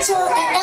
Culture and LAUSD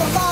Bye-bye.